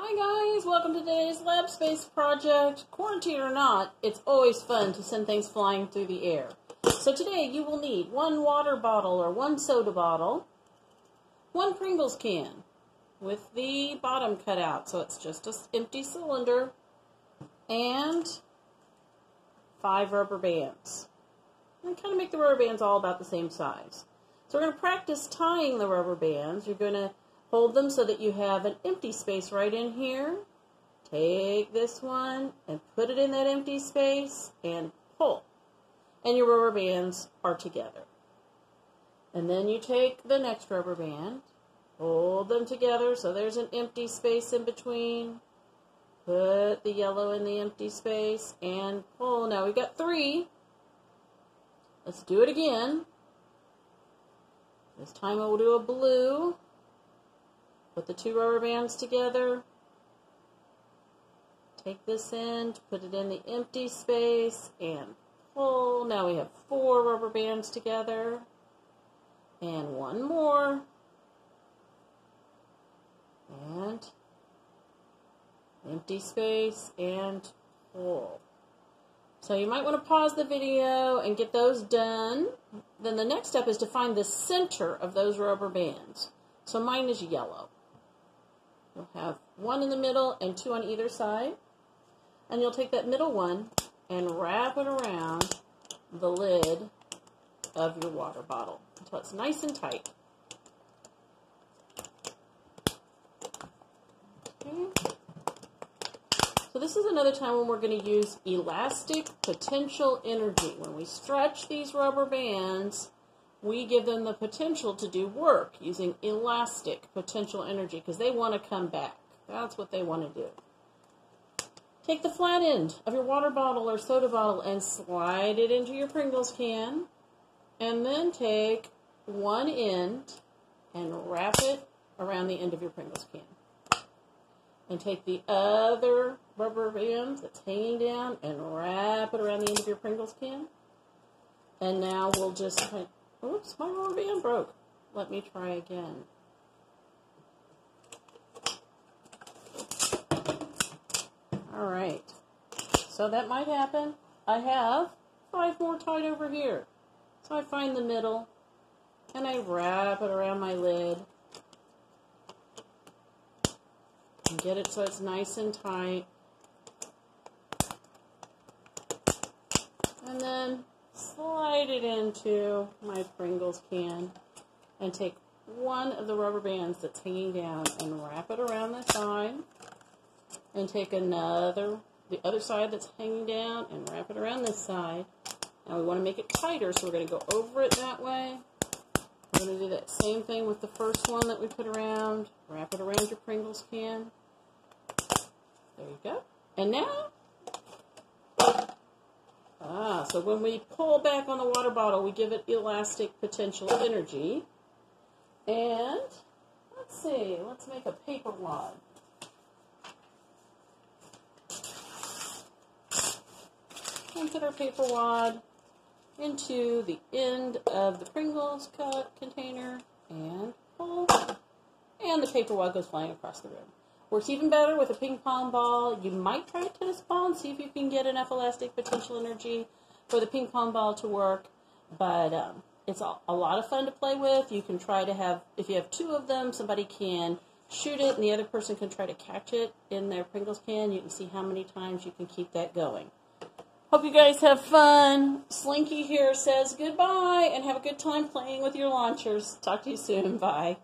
Hi guys, welcome to today's LabSpace project. Quarantine or not, it's always fun to send things flying through the air. So today you will need one water bottle or one soda bottle, one Pringles can with the bottom cut out so it's just an empty cylinder, and five rubber bands. And kind of make the rubber bands all about the same size. So we're going to practice tying the rubber bands. You're going to Hold them so that you have an empty space right in here. Take this one and put it in that empty space and pull. And your rubber bands are together. And then you take the next rubber band, hold them together so there's an empty space in between. Put the yellow in the empty space and pull. Now we've got three. Let's do it again. This time we'll do a blue. Put the two rubber bands together. Take this end, put it in the empty space, and pull. Now we have four rubber bands together. And one more. And empty space and pull. So you might want to pause the video and get those done. Then the next step is to find the center of those rubber bands. So mine is yellow. You'll have one in the middle and two on either side. And you'll take that middle one and wrap it around the lid of your water bottle until it's nice and tight. Okay. So this is another time when we're going to use elastic potential energy. When we stretch these rubber bands, we give them the potential to do work using elastic potential energy because they want to come back. That's what they want to do. Take the flat end of your water bottle or soda bottle and slide it into your Pringles can. And then take one end and wrap it around the end of your Pringles can. And take the other rubber band that's hanging down and wrap it around the end of your Pringles can. And now we'll just Oops, my rubber band broke. Let me try again. Alright, so that might happen. I have five more tied over here. So I find the middle, and I wrap it around my lid. And get it so it's nice and tight. And then slide it into my Pringles can and take one of the rubber bands that's hanging down and wrap it around the side and take another, the other side that's hanging down and wrap it around this side. Now we want to make it tighter, so we're going to go over it that way. We're going to do that same thing with the first one that we put around. Wrap it around your Pringles can. There you go. And now Ah, so when we pull back on the water bottle, we give it elastic potential energy. And let's see, let's make a paper wad. And put our paper wad into the end of the Pringles container and pull. And the paper wad goes flying across the room. Works even better with a ping pong ball. You might try a tennis ball and see if you can get enough elastic potential energy for the ping pong ball to work. But um, it's a, a lot of fun to play with. You can try to have, if you have two of them, somebody can shoot it and the other person can try to catch it in their Pringles can. You can see how many times you can keep that going. Hope you guys have fun. Slinky here says goodbye and have a good time playing with your launchers. Talk to you soon. Bye.